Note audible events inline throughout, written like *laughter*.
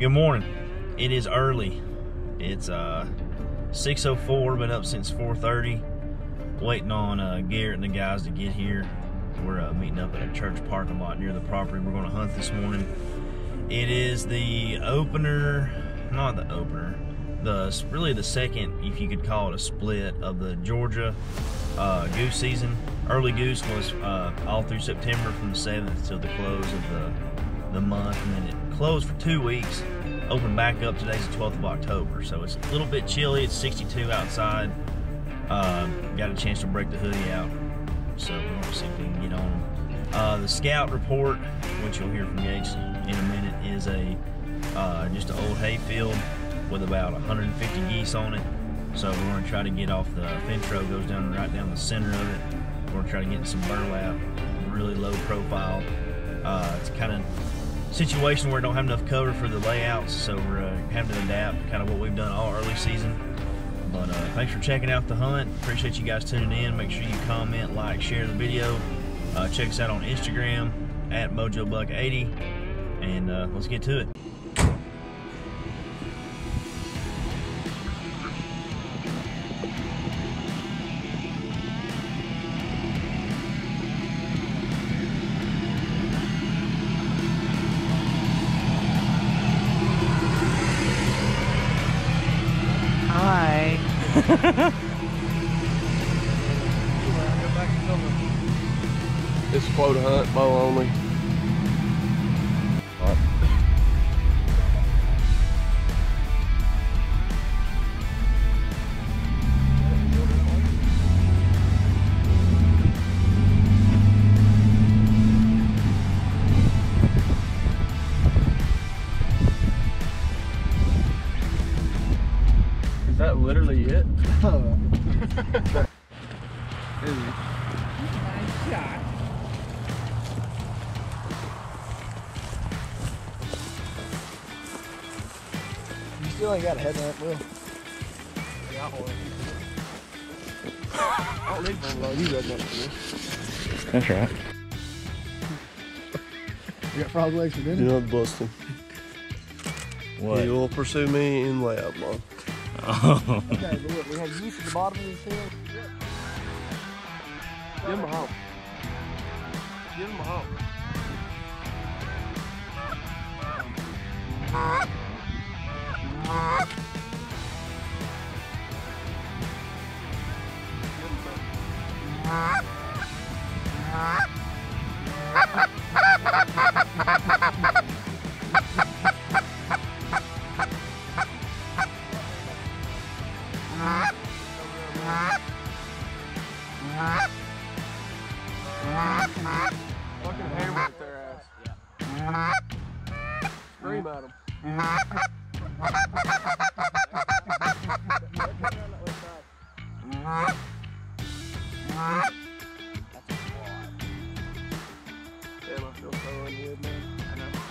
Good morning. It is early. It's uh 6:04. Been up since 4:30, waiting on uh, Garrett and the guys to get here. We're uh, meeting up at a church parking lot near the property. We're going to hunt this morning. It is the opener, not the opener, the really the second, if you could call it a split of the Georgia uh, goose season. Early goose was uh, all through September from the 7th till the close of the the month, and then it closed for two weeks. Opened back up today's the 12th of October, so it's a little bit chilly. It's 62 outside. Uh, got a chance to break the hoodie out, so we're gonna see if we can get on. Uh, the scout report, which you'll hear from Yates in a minute, is a uh, just an old hay field with about 150 geese on it. So we're gonna try to get off the Fintro goes down right down the center of it. We're gonna try to get some burlap, really low profile. Uh, it's kind of situation where I don't have enough cover for the layouts, so we're uh, having to adapt kind of what we've done all early season. But uh, thanks for checking out the hunt. Appreciate you guys tuning in. Make sure you comment, like, share the video. Uh, check us out on Instagram at MojoBuck80, and uh, let's get to it. It's quota hunt, bow only. That literally it? Is it? You still ain't got a headlamp, *laughs* Will. I don't need one. Well, you read that to. That's right. You got frog legs for dinner? You're not busting. What? You will pursue me in layout mode. Oh. Okay, look, we have geese at the bottom of this hill. Give him a hump. Give him a hump. Fucking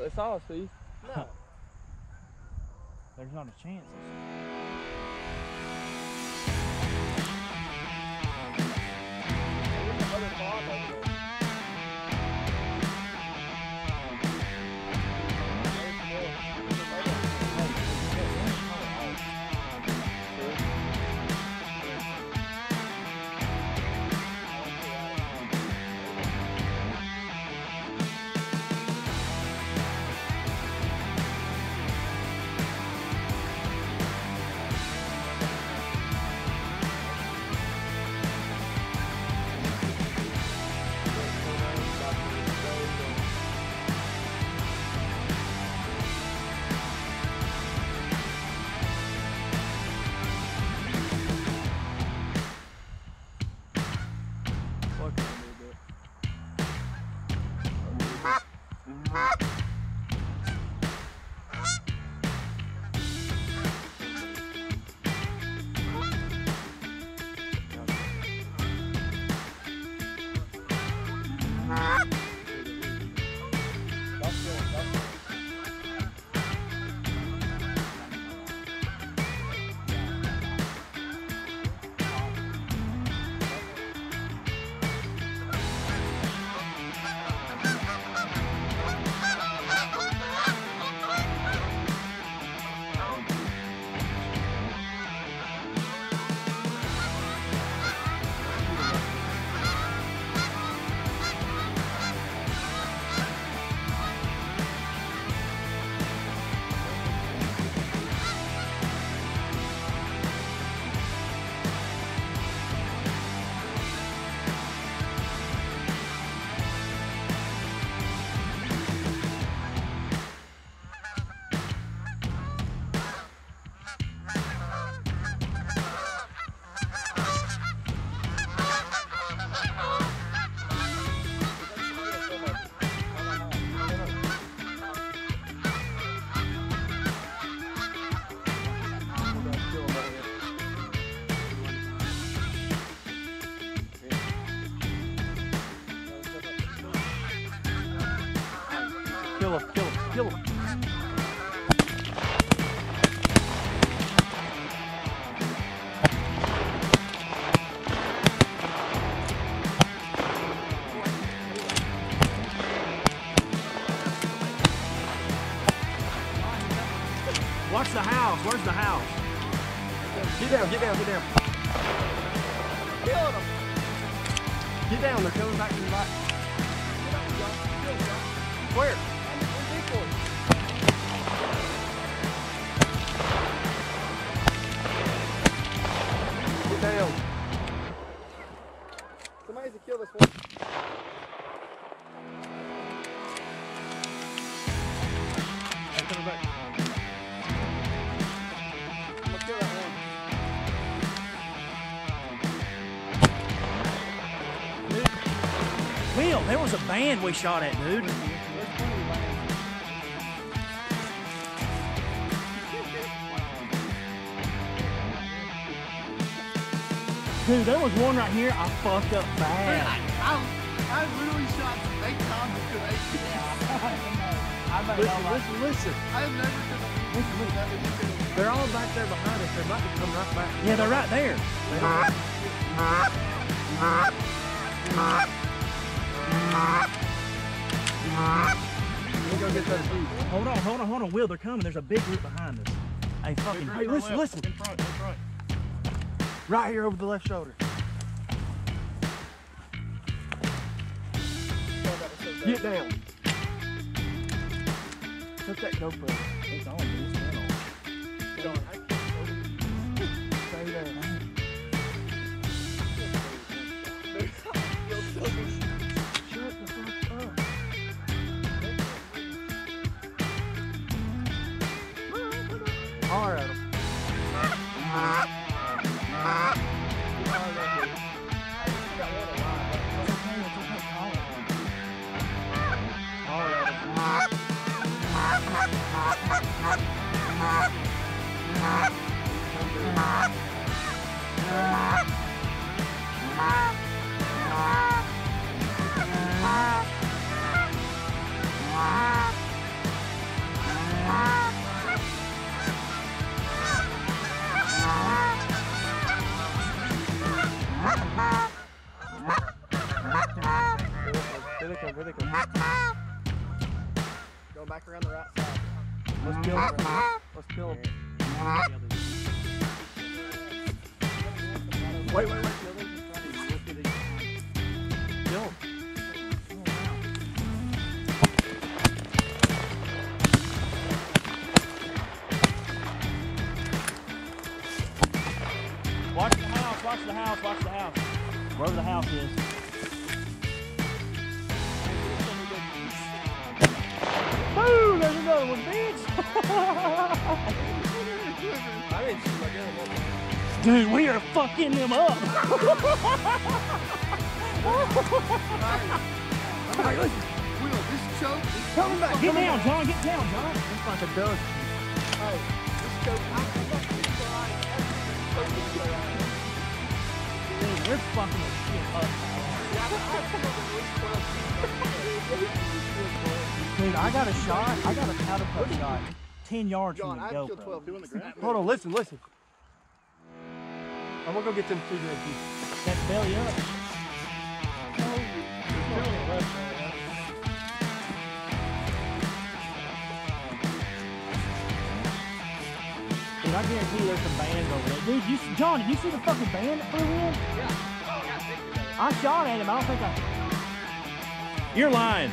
they saw us, Steve? There's not a chance. Was a band we shot at, dude. Dude, there was one right here. I fucked up bad. I, I literally shot eight times to eight. listen, listen, listen. I have never listen, listen. They're all back there behind us. They're about to come right back. Yeah, they're right there. We'll go get those food. Hold on, hold on, hold on. Will, they're coming. There's a big group behind us. Hey, fucking. Hey, listen, listen. In front, in front. Right here over the left shoulder. Get down. Put that GoPro. It's on, dude. It's on. Stay there. All right. *laughs* *laughs* kill him. Let's kill him. Wait, wait, wait. Kill him. Watch the house, watch the house, watch the house. Wherever the house is. Another one, bitch! I didn't shoot my gun. Dude, we are fucking them up! Alright, listen. Will, this choke Coming back! Get down, John, get down, John! It's like a dust. Hey, this choke, I'm fucking crying. Dude, we're fucking this shit up. Dude, I got a shot. I got a powder puff shot. 10 yards John, from the killed GoPro. 12 doing the ground. Hold on, listen, listen. I'm gonna go get them two dead people. That's belly up. Dude, I guarantee there's some bands over there. Dude, you, John, did you see the fucking band that flew in? I shot at him. I don't think I. You're lying.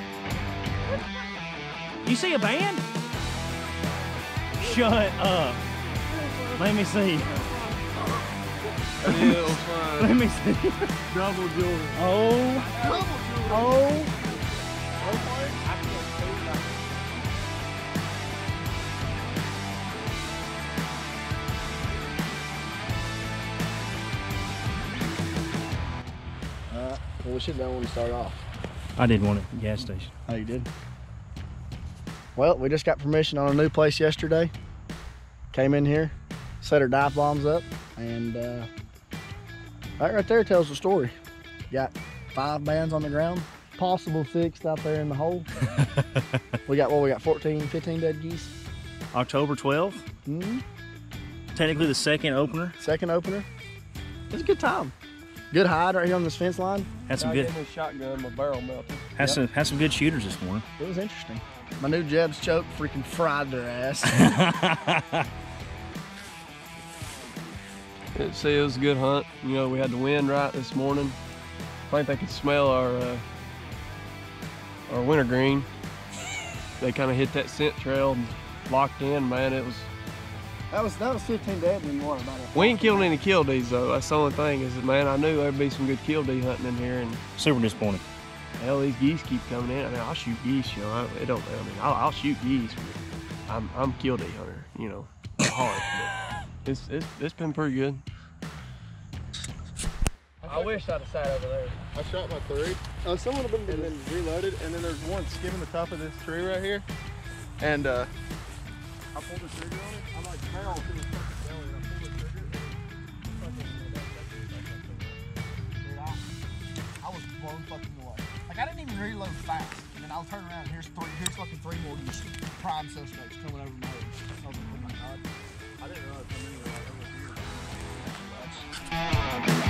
You see a band? Shut up. Let me see. Yeah, it was fine. Let me see. Double jewelry. Oh, Double jewelry. oh. We should have done when we start off. I did one at the gas station. Oh, you did? Well, we just got permission on a new place yesterday. Came in here, set our dive bombs up, and uh, that right there tells the story. Got five bands on the ground, possible sixth out there in the hole. *laughs* we got what? We got 14, 15 dead geese. October 12th, hmm technically the second opener. Second opener. It's a good time. Good hide right here on this fence line. Had some I good, gave me a shotgun, my barrel melted. had some, had some good shooters this morning. It was interesting. My new Jeb's choke freaking fried their ass. *laughs* It, see, it was a good hunt. You know, we had the wind right this morning. I think they could smell our uh, our wintergreen. They kind of hit that scent trail and locked in. Man, it was. That was that was 15 dead and one about it. We ain't killed any killdees though. That's the only thing is that man, I knew there'd be some good killdee hunting in here, and Super disappointed. hell, these geese keep coming in. I mean, I'll shoot geese. You know, I, it don't. I mean, I'll, I'll shoot geese. But I'm I'm killdee hunter. You know, hard. but it's it's it's been pretty good. I wish I'd have sat over there. I shot my three. Uh, some would have been and then reloaded, and then there's one skimming the top of this tree right here, and uh, I pulled the trigger on it. I like fell to the fucking belly I pulled the trigger. I, was blown fucking away. Like I didn't even reload fast. And then I'll turn around and here's three here's fucking three more these prime suspects coming over my head. Like, oh my god. I didn't realize how many were over here.